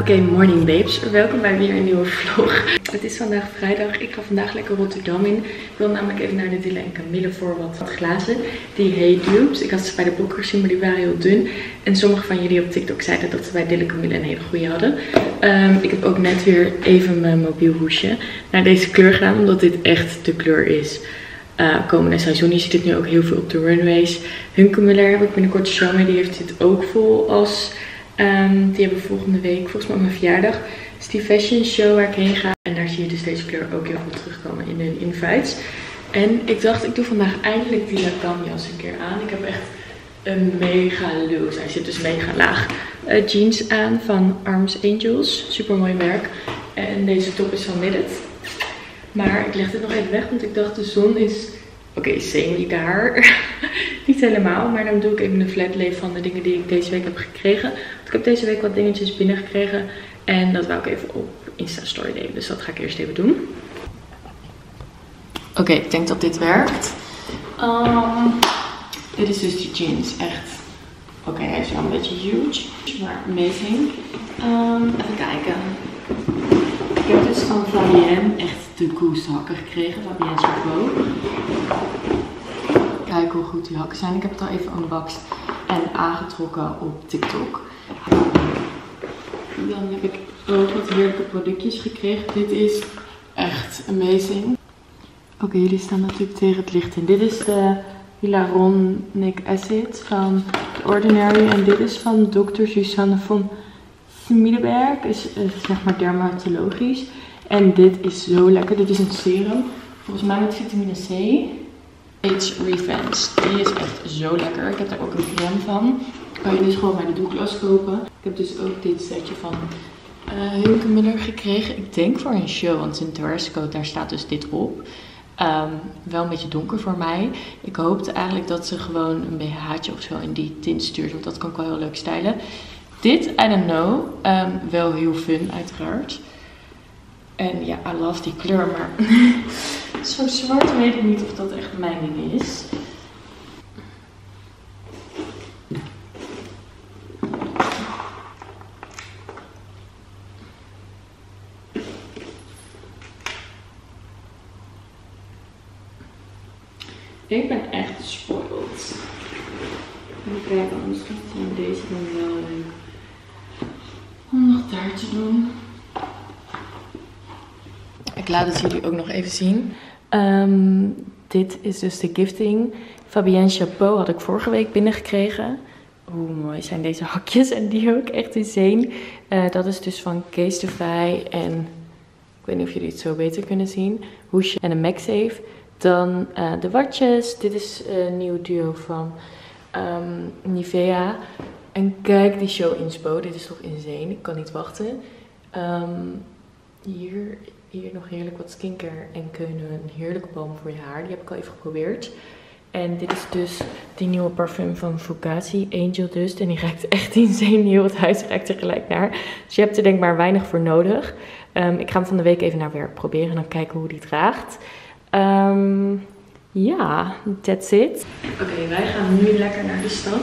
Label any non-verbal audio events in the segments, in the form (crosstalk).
Oké, morning babes. Welkom bij weer een nieuwe vlog. Het is vandaag vrijdag. Ik ga vandaag lekker Rotterdam in. Ik wil namelijk even naar de Dille en Camille voor wat glazen. Die Hey Dupes. Ik had ze bij de blog gezien, maar die waren heel dun. En sommige van jullie op TikTok zeiden dat ze bij Dille Camille een hele goede hadden. Ehm, ik heb ook net weer even mijn mobiel hoesje naar deze kleur gedaan. Omdat dit echt de kleur is. Uh, komende seizoen. Je ziet het nu ook heel veel op de runways. Hunkemuller heb ik binnenkort een show mee. Die heeft dit ook vol als Um, die hebben volgende week, volgens mij op mijn verjaardag, is die fashion show waar ik heen ga. En daar zie je dus deze kleur ook heel goed terugkomen in de invites. En ik dacht, ik doe vandaag eindelijk die Lacan jas een keer aan. Ik heb echt een mega loose, hij zit dus mega laag, uh, jeans aan van Arms Angels. Super mooi merk. En deze top is van Millet. Maar ik leg dit nog even weg, want ik dacht de zon is Oké, okay, semi daar. (laughs) Niet helemaal, maar dan doe ik even een flat lay van de dingen die ik deze week heb gekregen. Want ik heb deze week wat dingetjes binnengekregen. En dat wou ik even op Insta Story delen. Dus dat ga ik eerst even doen. Oké, ik denk dat dit werkt. Um, dit is dus die jeans. Echt. Oké, hij is wel een beetje huge. Maar amazing. Um, even kijken. Heb dus van Fabienne echt de coolste hakken gekregen. Fabienne Chapeau. Kijk hoe goed die hakken zijn. Ik heb het al even unboxed en aangetrokken op TikTok. Dan heb ik ook wat heerlijke productjes gekregen. Dit is echt amazing. Oké, jullie staan natuurlijk tegen het licht in. Dit is de Hyaluronic Acid van The Ordinary. En dit is van Dr. Susanne von Smiedeberg. Is, zeg maar dermatologisch. En dit is zo lekker. Dit is een serum. Volgens mij met vitamine C. Age Revenge. Die is echt zo lekker. Ik heb daar ook een crème van. Kan je dus gewoon bij de Douglas kopen. Ik heb dus ook dit setje van uh, gekregen. Ik denk voor een show, want in dresscode daar staat dus dit op. Um, wel een beetje donker voor mij. Ik hoopte eigenlijk dat ze gewoon een BH'tje of zo in die tint stuurt. Want dat kan ik wel heel leuk stylen. Dit, I don't know. Um, wel heel fun uiteraard. En ja, I love die kleur, maar (laughs) zo zwart weet ik niet of dat echt mijn ding is. Ik laat het jullie ook nog even zien. Um, dit is dus de gifting. Fabienne Chapeau had ik vorige week binnengekregen. Hoe mooi zijn deze hakjes en die ook echt insane. Uh, dat is dus van Casetify en ik weet niet of jullie het zo beter kunnen zien. Hoesje en een MagSafe. Dan uh, de watjes. Dit is een nieuw duo van um, Nivea. En kijk die show inspo. Dit is toch insane. Ik kan niet wachten. Um, hier hier nog heerlijk wat skincare en kunnen een heerlijke balm voor je haar. Die heb ik al even geprobeerd. En dit is dus die nieuwe parfum van Fugazi, Angel Dust. En die ruikt echt (laughs) insane. Heel het huis ruikt tegelijk naar. Dus je hebt er denk maar weinig voor nodig. Um, ik ga hem van de week even naar werk proberen en dan kijken hoe die draagt. Um, ja, that's it. Oké, wij gaan nu lekker naar de stad.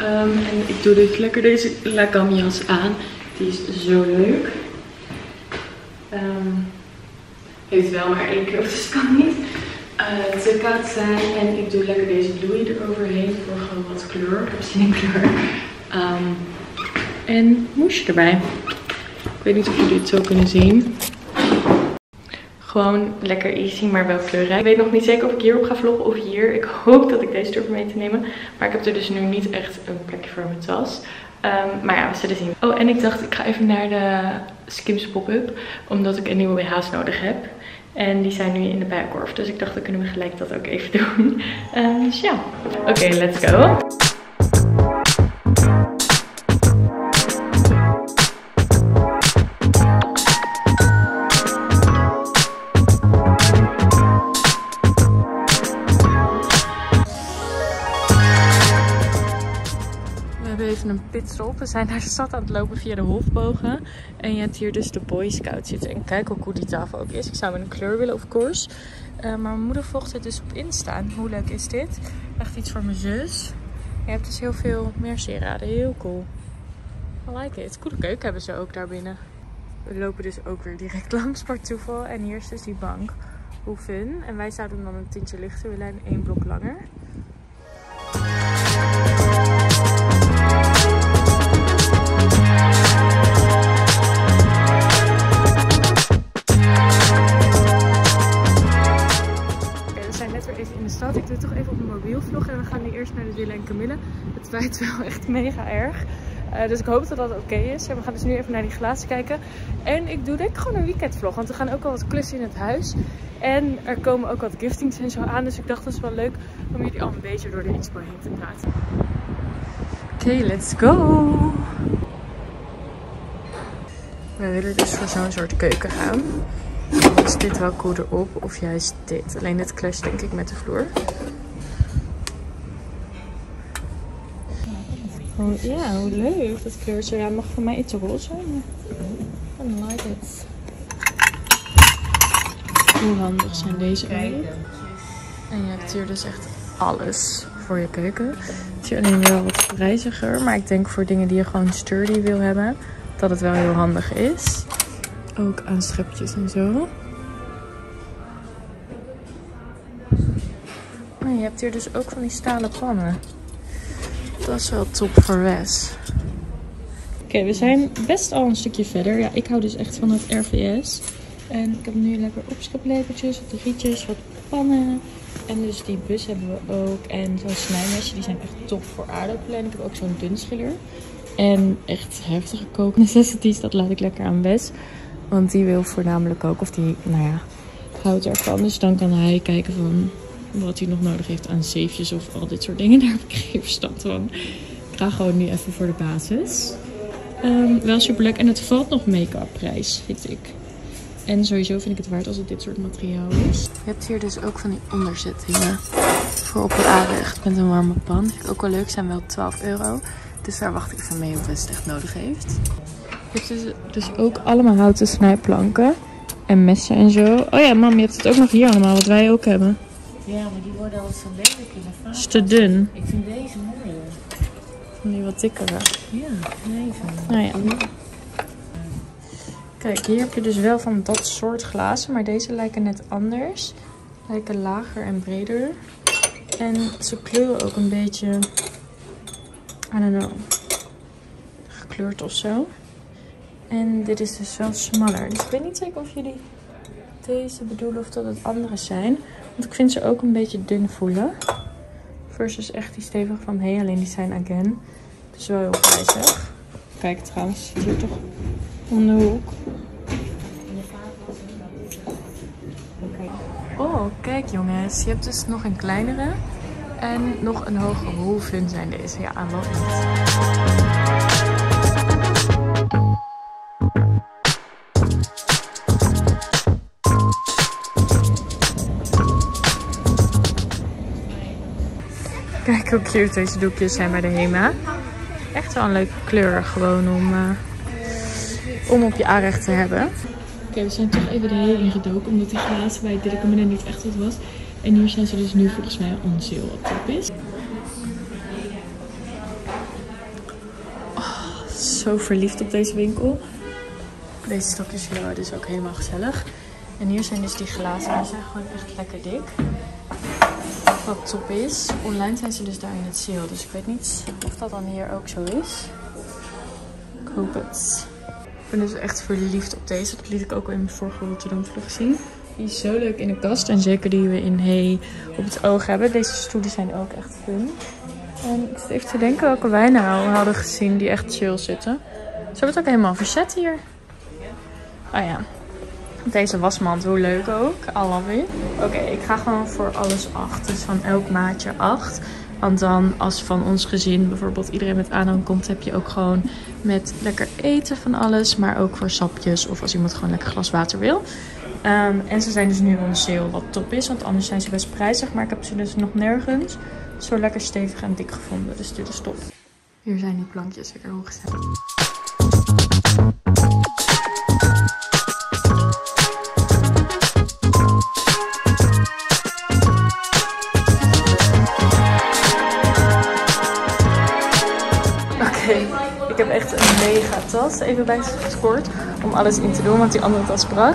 Um, en ik doe dus lekker deze Lagam jas aan. Die is zo leuk. Um, heeft wel maar één keer, dus kan niet uh, te koud zijn. En ik doe lekker deze bloei eroverheen voor gewoon wat kleur. Zin in kleur. Um, en moesje erbij. Ik weet niet of jullie het zo kunnen zien. Gewoon lekker easy, maar wel kleurrijk. Ik weet nog niet zeker of ik hierop ga vloggen of hier. Ik hoop dat ik deze durf mee te nemen. Maar ik heb er dus nu niet echt een plekje voor mijn tas. Um, maar ja, we zullen zien. Oh, en ik dacht ik ga even naar de Skims pop-up. Omdat ik een nieuwe BH's nodig heb. En die zijn nu in de bijenkorf. Dus ik dacht, dan kunnen we gelijk dat ook even (laughs) doen. Um, dus ja. Oké, let's go. Pitstop. We zijn naar de stad aan het lopen via de Hofbogen. En je hebt hier dus de Boy Scout zitten. En kijk hoe cool die tafel ook is. Ik zou hem een kleur willen, of course. Uh, maar mijn moeder volgt het dus op Insta. Hoe leuk is dit? Echt iets voor mijn zus. Je hebt dus heel veel meer sieraden. Heel cool. I like it. Coole keuken hebben ze ook daar binnen. We lopen dus ook weer direct (laughs) langs per toeval. En hier is dus die bank. Hoe fun. En wij zouden dan een tintje lichter willen en één blok langer. Camille. Het waait wel echt mega erg. Uh, dus ik hoop dat dat oké is. We gaan dus nu even naar die glazen kijken. En ik doe denk gewoon een weekendvlog. Want we gaan ook al wat klussen in het huis. En er komen ook wat giftings en zo aan. Dus ik dacht dat is wel leuk om jullie al een beetje door de inspo heen te praten. Oké, okay, let's go! We willen dus voor zo'n soort keuken gaan. Is dit wel cool erop of juist dit? Alleen dit clash denk ik met de vloer. Oh, ja, hoe leuk dat kleurtje. Ja, mag voor mij iets roze. I like it. Hoe handig zijn deze? En je hebt hier dus echt alles voor je keuken. Het is hier alleen wel wat prijziger. Maar ik denk voor dingen die je gewoon sturdy wil hebben, dat het wel heel handig is. Ook aan schepjes en zo. Oh, je hebt hier dus ook van die stalen pannen. Dat is wel top voor Wes. Oké, we zijn best al een stukje verder. Ja, ik hou dus echt van het RVS. En ik heb nu lekker opscheplepeltjes, wat rietjes, wat pannen. En dus die bus hebben we ook. En zo'n snijmesje, die zijn echt top voor aardappelen. En ik heb ook zo'n dunschiller. En echt heftige kooknecessities, (laughs) dat laat ik lekker aan Wes. Want die wil voornamelijk ook, of die, nou ja, houdt ervan. Dus dan kan hij kijken van wat hij nog nodig heeft aan zeefjes of al dit soort dingen. (laughs) Daar heb ik geen verstand van. Ik ga gewoon nu even voor de basis. Um, wel super leuk. En het valt nog make-up prijs, vind ik. En sowieso vind ik het waard als het dit soort materiaal is. Je hebt hier dus ook van die onderzettingen voor op het aanrecht met een warme pan. Vind ik ook wel leuk. Zijn wel 12 euro. Dus daar wacht ik van mee of het echt nodig heeft. Je hebt dus, dus ook allemaal houten snijplanken. En messen en zo. Oh ja, mam, je hebt het ook nog hier allemaal, wat wij ook hebben. Ja, maar die worden al zo lelijk in de Is te dun. Ik vind deze mooier. Die wat dikkere. Ja, deze. Nou ja. Kijk, hier heb je dus wel van dat soort glazen, maar deze lijken net anders. Lijken lager en breder. En ze kleuren ook een beetje, I don't know, gekleurd of zo. En dit is dus wel smaller. Dus ik weet niet zeker of jullie deze bedoelen of dat het andere zijn. Want ik vind ze ook een beetje dun voelen. Versus echt die stevige van hey, alleen die zijn again. Dus wel heel prijzig. Kijk trouwens, zit hier toch om de hoek. Oh, kijk jongens. Je hebt dus nog een kleinere. En nog een hogere. Hoe zijn deze? Ja, I. Kijk hoe cute deze doekjes zijn bij de HEMA. Echt wel een leuke kleur gewoon om, uh, om op je aanrecht te hebben. Oké, okay, we zijn toch even de hele ingedoken omdat die glazen bij Dirk niet echt wat was. En hier zijn ze dus nu volgens mij on sale wat top is. Oh, zo verliefd op deze winkel. Deze stokjes we dus ook helemaal gezellig. En hier zijn dus die glazen. Die zijn gewoon echt lekker dik wat top is. Online zijn ze dus daar in het sale. Dus ik weet niet of dat dan hier ook zo is. Ik hoop het. Ik ben dus echt verliefd op deze. Dat liet ik ook in mijn vorige Rotterdam vlog zien. Die is zo leuk in de kast. En zeker die we in Hey op het oog hebben. Deze stoelen zijn ook echt fun. En ik zit even te denken welke wij nou hadden gezien die echt chill zitten. Ze hebben het ook helemaal verzet hier. Ah ja, deze wasmand, hoe leuk ook. I. Oké, ik ga gewoon voor alles 8. Dus van elk maatje 8. Want dan als van ons gezin bijvoorbeeld iedereen met aanhang komt, heb je ook gewoon met lekker eten van alles. Maar ook voor sapjes of als iemand gewoon lekker glas water wil. Um, en ze zijn dus nu on sale, wat top is. Want anders zijn ze best prijzig. Maar ik heb ze dus nog nergens zo lekker stevig en dik gevonden. Dus dit is top. Hier zijn die plankjes weer hoe gezellig. Heb echt een mega tas even bij gescoord om alles in te doen, want die andere tas brak.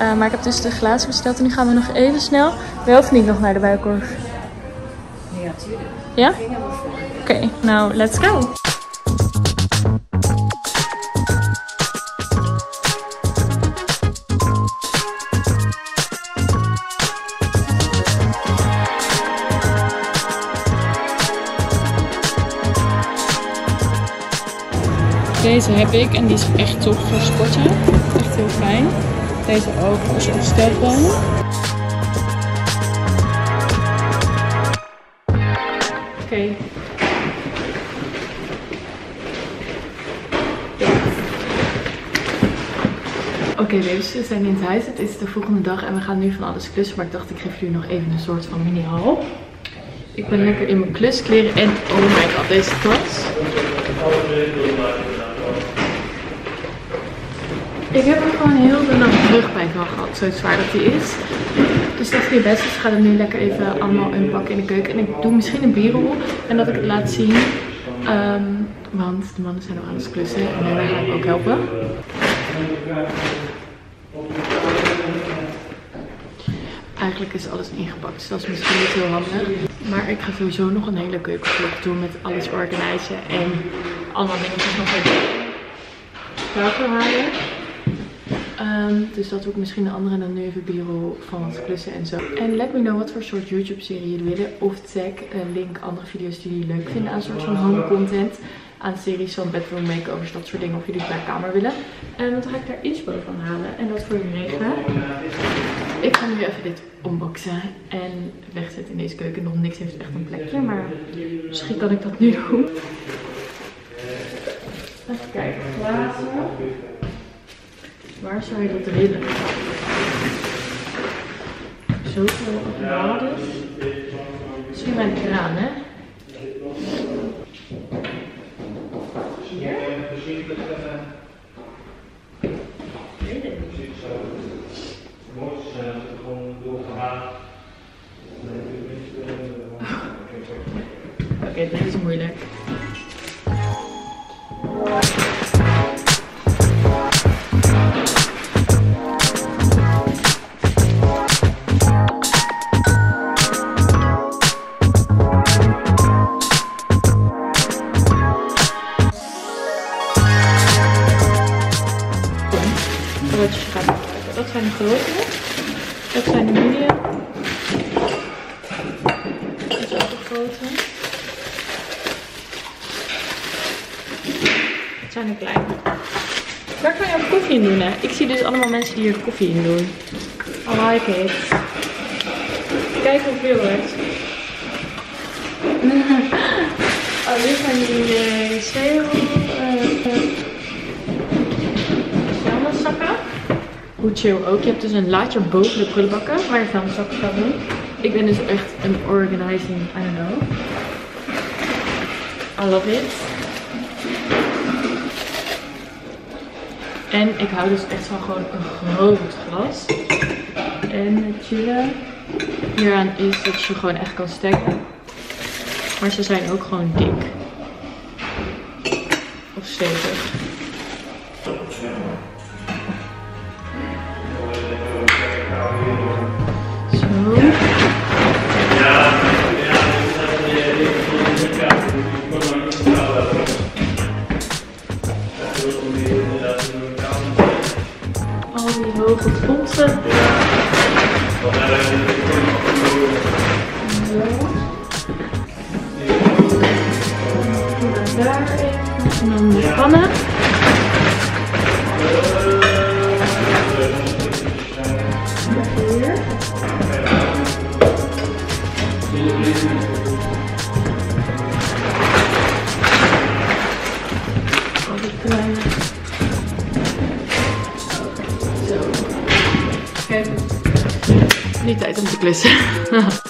Uh, maar ik heb dus de glazen besteld en nu gaan we nog even snel. Wel of niet nog naar de Bijenkorf? Ja, tuurlijk. Ja? Oké, nou let's go. Deze heb ik en die is echt top voor sporten. Echt heel fijn. Deze ook als je ongesteld bent. Oké. Oké okay, we zijn in het huis. Het is de volgende dag en we gaan nu van alles klussen. Maar ik dacht ik geef jullie nog even een soort van mini haul. Ik ben lekker in mijn kluskleren en oh my god, deze tas. Ik heb er gewoon heel de nacht rugpijn van gehad, zo zwaar dat die is. Dus dat is niet best. Dus ik ga het nu lekker even allemaal inpakken in de keuken. En ik doe misschien een bierrol en dat ik het laat zien. Um, want de mannen zijn nog aan het klussen en dan ga ik ook helpen. Eigenlijk is alles ingepakt, dus dat is misschien niet heel handig. Maar ik ga sowieso nog een hele keukenvlog doen met alles organiseren en allemaal dingetjes nog even halen. Um, dus dat doe ik misschien de andere dan nu even bureau van wat klussen en zo. En let me know wat voor soort YouTube serie jullie willen. Of tag een link andere video's die jullie leuk vinden aan soort van home content. Aan series van bedroom makeovers, dat soort dingen. Of jullie het bij kamer willen. En dan ga ik daar inspo van halen en dat voor jullie regelen. Ik ga nu even dit unboxen en wegzetten in deze keuken. Nog niks heeft echt een plekje, maar misschien kan ik dat nu doen. Even kijken, glazen. Waar zou je dat willen? Zoveel lades. Misschien mijn kraan, hè? Hier? Oké, okay, dit is moeilijk. Kleine. Waar kan je ook koffie in doen hè? Ik zie dus allemaal mensen die hier koffie in doen. I like it. Kijk hoeveel het. (laughs) oh, dit zijn die uh, hoe chill ook. Je hebt dus een laadje boven de prullenbakken waar je vuilniszakken gaat doen. Ik ben dus echt een organizing, I don't know. I love it. En ik hou dus echt van gewoon een groot glas. En het chillen hieraan is dat je gewoon echt kan stekken. Maar ze zijn ook gewoon dik. Of stevig. Niet (laughs)